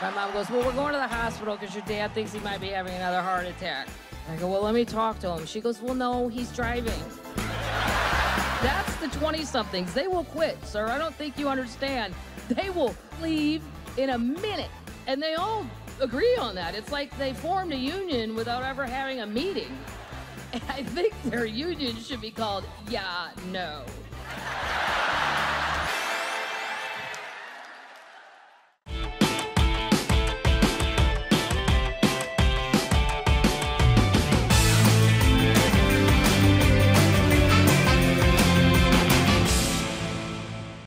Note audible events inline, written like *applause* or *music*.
My mom goes, Well, we're going to the hospital because your dad thinks he might be having another heart attack. I go, Well, let me talk to him. She goes, Well, no, he's driving. That's the 20 somethings. They will quit, sir. I don't think you understand. They will leave in a minute. And they all agree on that. It's like they formed a union without ever having a meeting. *laughs* I think their union should be called Yeah, No.